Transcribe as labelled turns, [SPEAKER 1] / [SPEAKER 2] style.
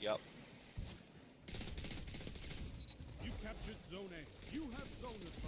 [SPEAKER 1] Yep.
[SPEAKER 2] You captured Zone A. You have zone advantage.